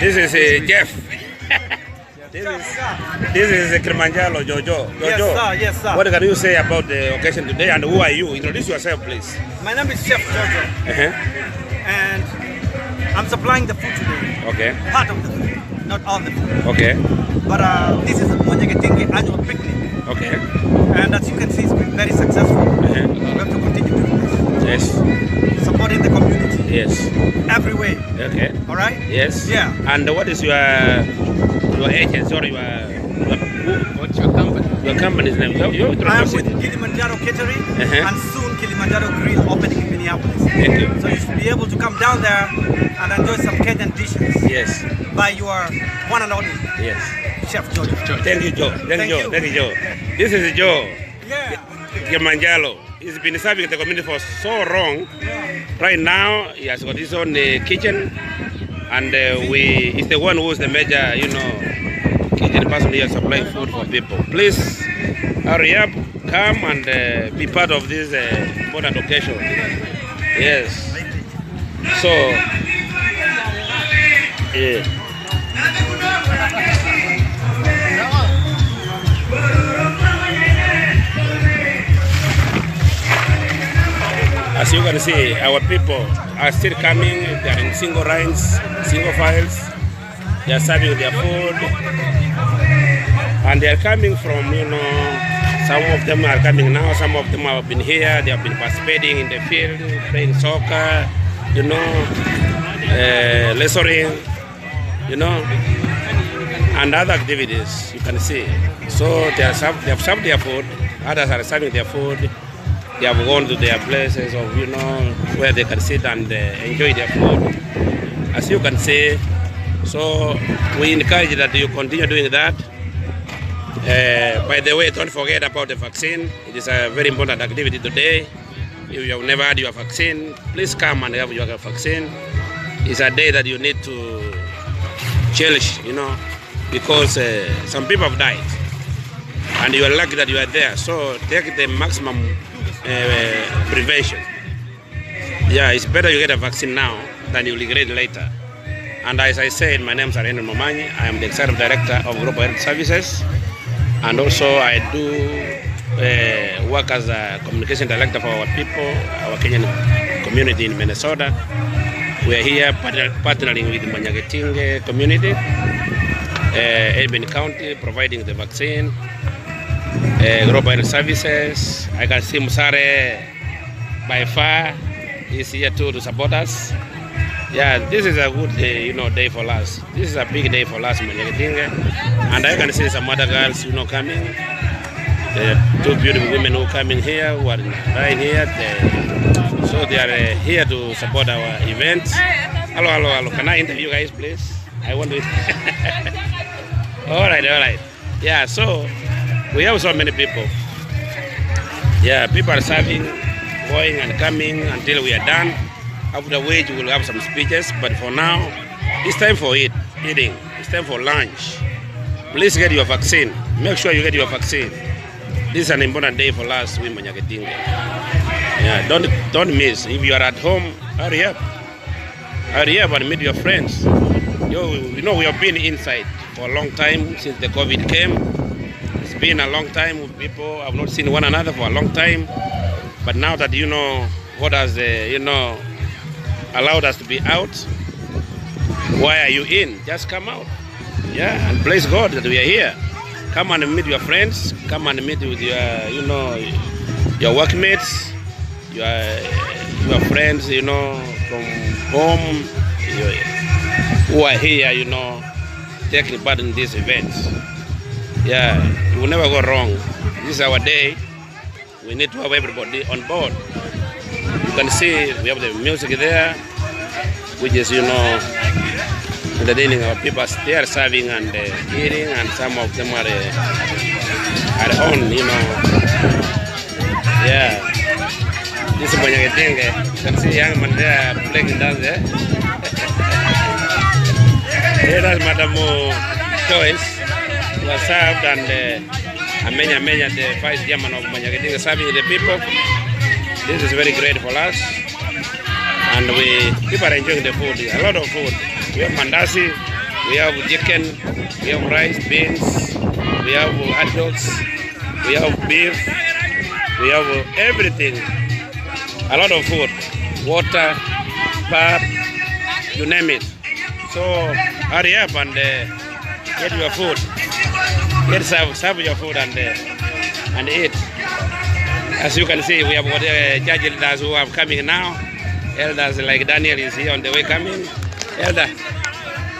this is eh, jeff This is, this is Kilimanjaro Jojo. Jojo. What can you say about the occasion today and who are you? Introduce yourself, please. My name is Chef Jojo. Uh-huh. And I'm supplying the food today. Okay. Part of the food, not all the food. Okay. But uh, this is Mwanyagetinge annual picnic, Okay. and as you can see, it's been very successful. Uh-huh. We have to continue doing this. Yes. supporting the community Yes. every way. Okay. All right? Yes. Yeah. And what is your your agency or your your, who- What's your company? your company's name? Your, your I'm with introduction. Kilimanjaro Catering Uh-huh. and soon Kilimanjaro Grill opening in Minneapolis. Thank you. So you should be able to come down there and enjoy some Kenyan dishes Yes. by your one and only Yes. Chef Jojo. Thank you, Joe. Thank, Thank you, you. Joe. Thank you, Joe. This is Joe Yeah. Kilimanjaro. He's been serving the community for so long. Right now, he has got his own uh, kitchen, and uh, we he's the one who's the major, you know, kitchen person here supplying food for people. Please hurry up, come and uh, be part of this uh, important occasion. Yes. So, yeah. As you can see, our people are still coming. They are in single lines, single files. They are serving their food. And they are coming from, you know, some of them are coming now, some of them have been here. They have been participating in the field, playing soccer, you know, uh, you know, and other activities you can see. So they, are served, they have served their food, others are serving their food. They have gone to their places of, you know, where they can sit and uh, enjoy their food. As you can see, so we encourage that you continue doing that. Uh, by the way, don't forget about the vaccine. It is a very important activity today. If you have never had your vaccine, please come and have your vaccine. It's a day that you need to cherish, you know, because uh, some people have died. And you are lucky that you are there. So take the maximum uh, prevention. Yeah, it's better you get a vaccine now than you regret later. And as I said, my name is Ariel Momanyi. I am the Executive Director of Global Health Services. And also I do uh, work as a communication director for our people, our Kenyan community in Minnesota. We are here partnering with Manyageting community, uh, Eben County, providing the vaccine, uh, Global Health Services. I can see Musare by far is here too to support us. Yeah, this is a good day, you know, day for us. This is a big day for us, Manyagetinga. And I can see some other girls, you know, coming. The two beautiful women who coming here, who are right here. They, so they are uh, here to support our event. Hello, hello, hello. Can I interview you guys, please? I want to. all right, all right. Yeah, so we have so many people. Yeah, people are serving, going and coming until we are done. After which we will have some speeches. But for now, it's time for eat, eating. It's time for lunch. Please get your vaccine. Make sure you get your vaccine. This is an important day for us, we. Yeah, don't don't miss. If you are at home, hurry up. Hurry up and meet your friends. You, you know we have been inside for a long time since the COVID came. It's been a long time. People have not seen one another for a long time. But now that you know what has uh, you know allowed us to be out, why are you in? Just come out. Yeah, and praise God that we are here. Come and meet your friends. Come and meet with your, you know, your workmates, your your friends, you know, from home, your, who are here, you know, taking part in these events. Yeah, you will never go wrong. This is our day. We need to have everybody on board. You can see we have the music there, which is, you know, entertaining our people. They are serving and uh, eating, and some of them are uh, at home, you know. Yeah. This is Banyagetenge. You can see young man there playing dance there. Here is Madam uh, Joyce, who has served and uh, Amenya Amenya, the vice chairman of Manyakitinga, serving the people. This is very great for us. And we people are enjoying the food, a lot of food. We have mandazi, we have chicken, we have rice, beans, we have hot dogs, we have beef, we have everything. A lot of food, water, pap, you name it. So hurry up and uh, get your food. Get serve, serve your food and uh, and eat. As you can see, we have got uh, judge elders who are coming now. Elders like Daniel is here on the way coming. Elder,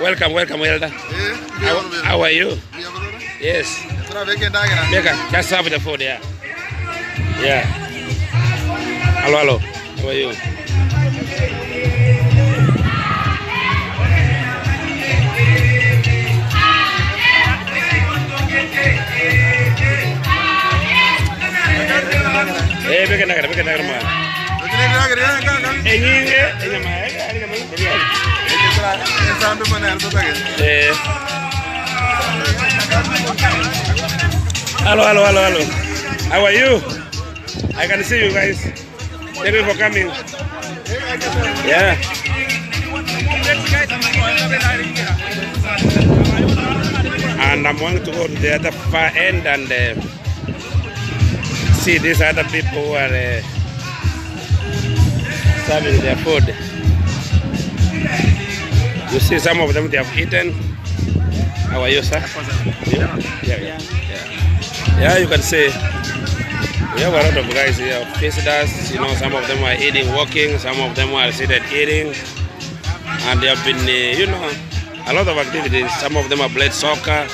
welcome, welcome, Elder. How, how are you? Yes. Mega, just serve the food, yeah. Yeah. Hello, hello. How are you? Eh. Hello, hello, hello, hello. How are you? I can see you guys. Thank you for coming. Yeah. And I'm going to go to the other far end and uh, see these other people who are uh, serving their food. See some of them they have eaten. How are you, sir? Yeah, yeah, yeah. Yeah, yeah you can see we have a lot of guys here, visitors. You know, some of them are eating, walking. Some of them are seated eating, and they have been, uh, you know, a lot of activities. Some of them have played soccer.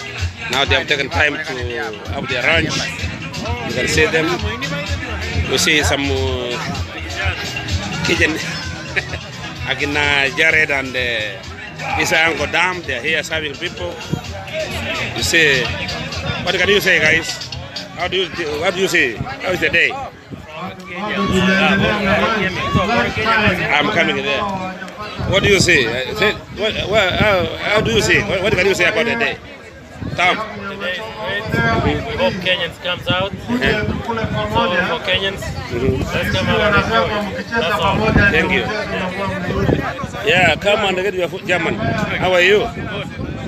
Now they have taken time to have their lunch. You can see them. You see some uh, kitchen. Akina Jared and uh, Isa Uncle Dam, they're here serving people. You see, what can you say, guys? How do you what do you see? How is the day? I'm coming there. What do you see? Say, what, what, how, how do you see? What, what can you say about the day? Tom. We. We hope Kenyans comes out. Yeah. So for Kenyans, Mhm. let's come out and enjoy. That's all. Thank you. Yeah, come and get your food, German. How are you?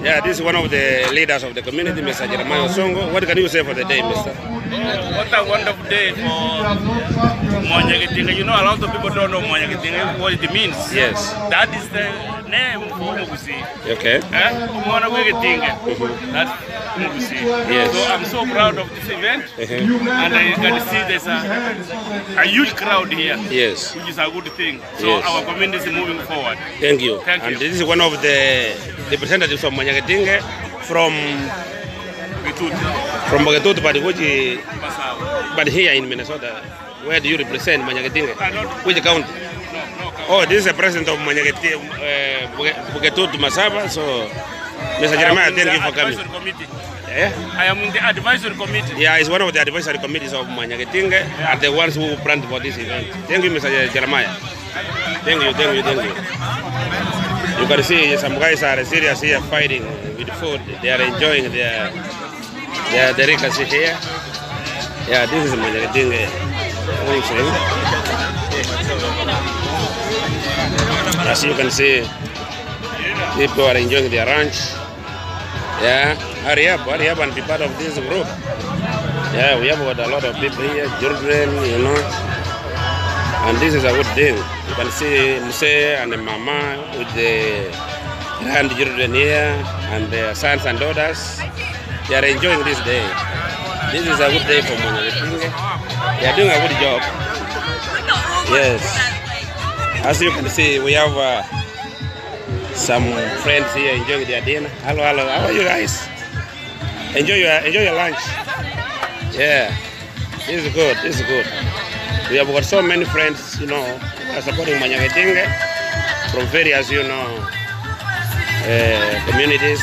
Yeah, this is one of the leaders of the community, Mr. Jeremiah Songo. What can you say for the day, Mister? What a wonderful day for Mwanyagitinga. You know, a lot of people don't know Mwanyagitinga, what it means. Yes. That is the Okay. Eh? Mwana Mwanyagitinga. That's Mugusi. Yes. So I'm so proud of this event. And I can see there's a, a huge crowd here, Yes. which is a good thing. So Yes. our community is moving forward. Thank you. Thank and you. this is one of the representatives from Manyagatinge from Gituti. from Bogatut, but which but here in Minnesota. Where do you represent don't- Which county? Oh, this is the president of Manyagatinge, uh, Bogatut Masaba. So, Mr. Jeremiah, thank you for coming. committee. Yeah. I am in the advisory committee. Yeah, it's one of the advisory committees of Manyagatinge and the ones who planned for this event. Thank you, Mr. Jeremiah. Thank you, thank you, thank you. You can see some guys are serious here fighting with food. They are enjoying their their delicacy here. Yeah, this is Manyagatinge. also. As you can see, people are enjoying their lunch. Yeah, hurry up, hurry up and be part of this group. Yeah, we have got a lot of people here, children, you know. And this is a good thing. You can see Muse and mama with the grandchildren here and their sons and daughters. They are enjoying this day. This is a good day for Monyalitinge. They are doing a good job. Yes. As you can see, we have uh, some friends here enjoying their dinner. Hello, hello. How are you guys? Enjoy your enjoy your lunch. Yeah, this is good. This is good. We have got so many friends, you know, are supporting Manyagatinge from various, you know, uh, communities.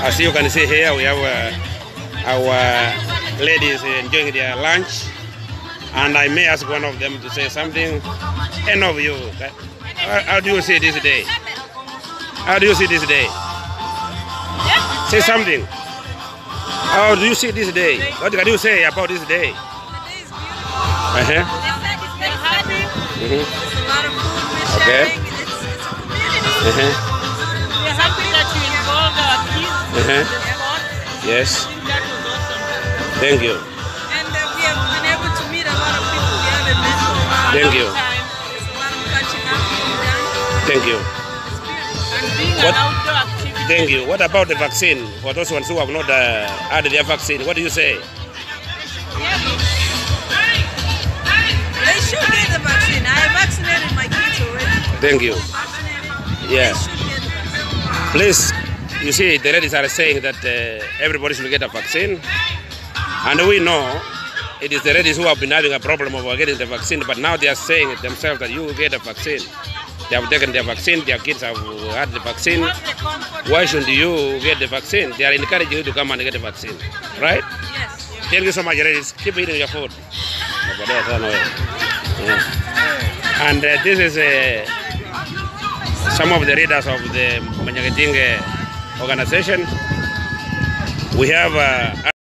As you can see here, we have uh, our ladies enjoying their lunch, and I may ask one of them to say something. Any of you, how, how do you see this day? How do you see this day? Say something. How do you see this day? What can you say about this day? They're happy. There's a lot of food we're Okay. sharing. It's, it's a community. Uh-huh. We're happy that you involved our kids the sport. Yes. I think that was awesome. Thank you. Being you. Thank you. And being What- an outdoor activity. Thank you. What about the vaccine? For those ones who have not uh, had their vaccine, what do you say? They should get the vaccine. I vaccinated my kids already. Thank you. Vaccine. Please, you see, the ladies are saying that uh, everybody should get a vaccine. And we know it is the ladies who have been having a problem of getting the vaccine, but now they are saying it themselves that you will get a vaccine. They have taken their vaccine, their kids have had the vaccine. Have the comfort. Why shouldn't you get the vaccine? They are encouraging you to come and get the vaccine, right? Yes. Thank you so much, ladies. Keep eating your food. Yeah. And uh, this is uh, some of the leaders of the Manyageting uh, organization. We have uh,